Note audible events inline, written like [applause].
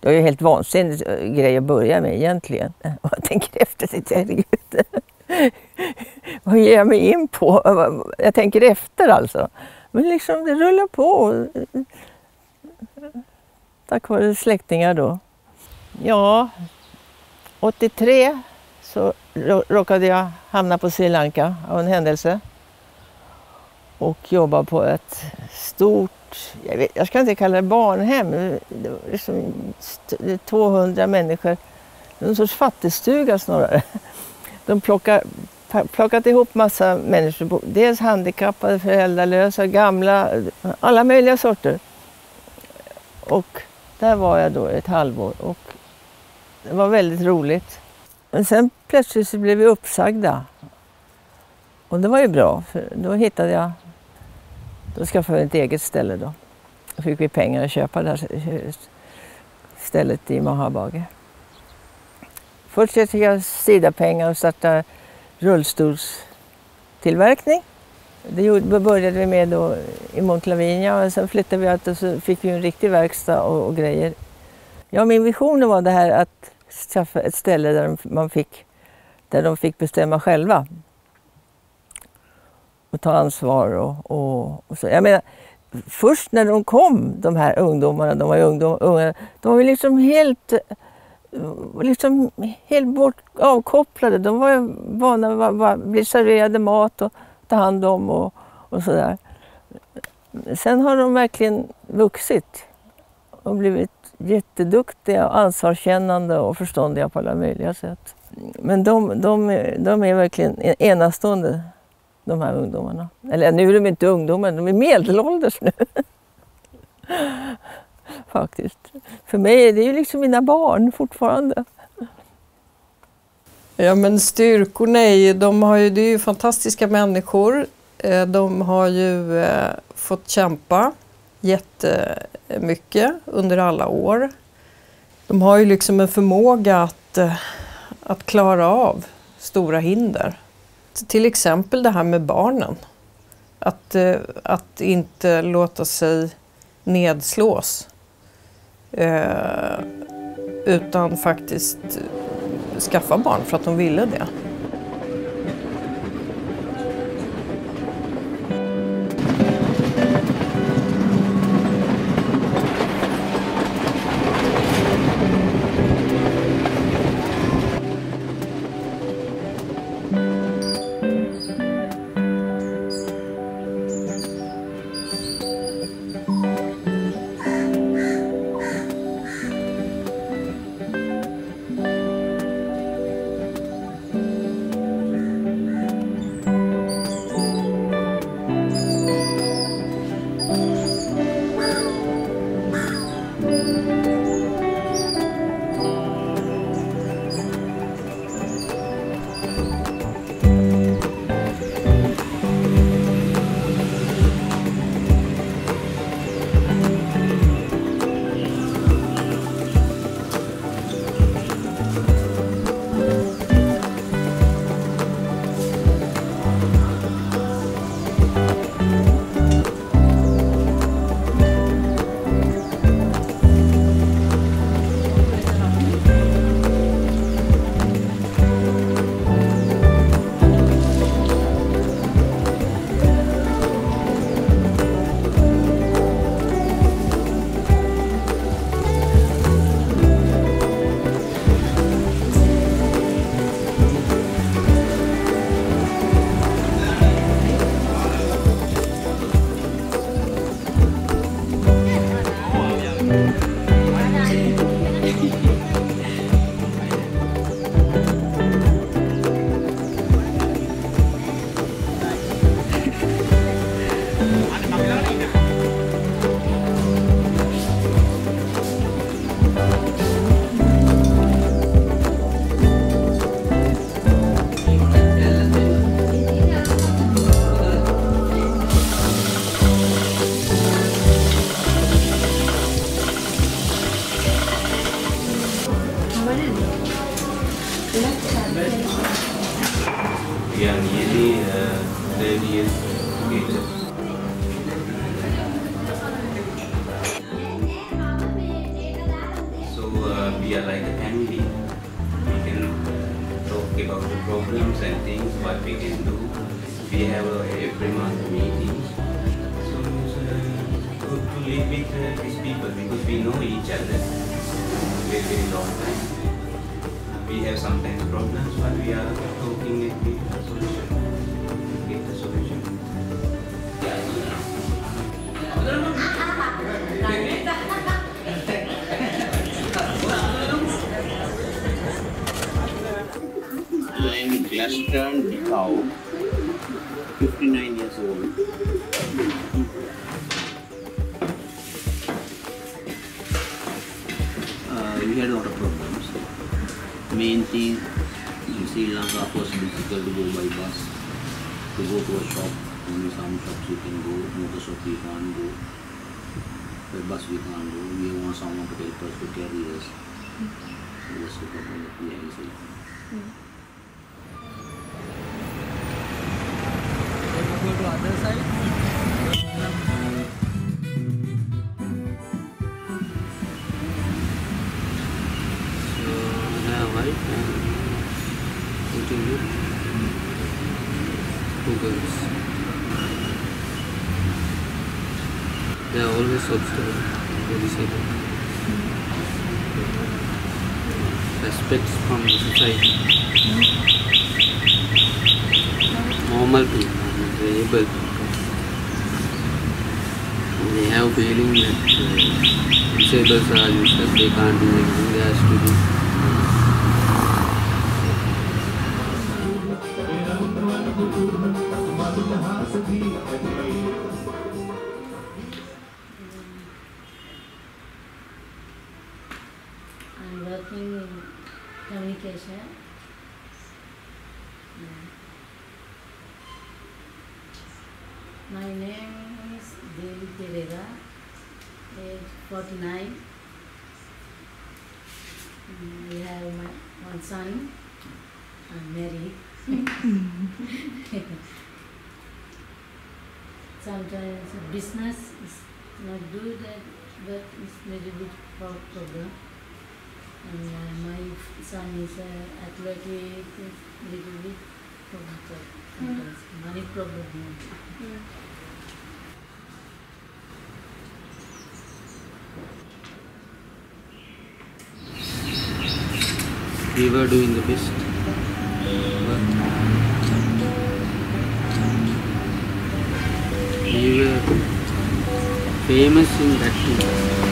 Det var ju helt vansinnig eh, grej att börja med egentligen. [laughs] Och jag tänker efter, lite, herregud. [laughs] Vad ger jag mig in på? Jag tänker efter alltså. Men liksom det rullar på. Tack vare släktingar då. Ja, 83 så råkade jag hamna på Sri Lanka av en händelse. Och jobba på ett stort, jag, vet, jag ska inte kalla det barnhem, det var liksom 200 människor. En sorts fattigstuga snarare. De plockar, plockat ihop massa människor, dels handikappade, föräldralösa, gamla, alla möjliga sorter. Och där var jag då ett halvår och det var väldigt roligt. Men sen plötsligt så blev vi uppsagda. Och det var ju bra, för då hittade jag... Då skaffade vi ett eget ställe då. Då fick vi pengar att köpa det här stället i Mahabage. Först fick jag Sida-pengar och starta rullstolstillverkning. Det började vi med då i Montlavinia och sen flyttade vi ut och så fick vi en riktig verkstad och, och grejer. Ja, min vision var det här att skaffa ett ställe där, man fick, där de fick bestämma själva. Och ta ansvar och, och, och så. Jag menar, först när de kom, de här ungdomarna, de var ju ungdom, unga, de var ju liksom helt liksom helt bort, avkopplade. De var ju vana att bli serverade mat och ta hand om och, och sådär. Sen har de verkligen vuxit och blivit jätteduktiga, ansvarskännande och förståndiga på alla möjliga sätt. Men de, de, de är verkligen enastående, de här ungdomarna. Eller nu är de inte ungdomar, de är medelålders nu. [laughs] Faktiskt. För mig är det ju liksom mina barn fortfarande. Ja men styrkorna är ju, de har ju, det är ju fantastiska människor. Eh, de har ju eh, fått kämpa jättemycket under alla år. De har ju liksom en förmåga att, eh, att klara av stora hinder. Till exempel det här med barnen. Att, eh, att inte låta sig nedslås. Eh, utan faktiskt skaffa barn för att de ville det. We are like a family. We can talk about the problems and things, what we can do. We have a every month meeting. So it's uh, good to live with uh, these people because we know each other very, very long time. We have sometimes problems, but we are talking and get the solution. Get the solution. Glaston Dikau, 59 years old. Uh, we had a lot of problems. Main thing in Sri Lanka was difficult to go by bus. To go to a shop, only some shops you can go, motor shop you can't go. By bus we can't go. We want someone to help us to carry us. That's the problem that we have in Sri Lanka. other side. right and putting they are always obstacle disabled respects from society. Normal people. Not able people. They have feeling that uh, disables are useless, they can't do anything, they have to do. I'm Pereira, age 49. Mm, We have my, one son. I'm married. [laughs] Sometimes business is not good, but it's little bit pro- problem. And uh, my son is uh, athletic, little bit problem sometimes, money problem. We were doing the best. But we were famous in that too.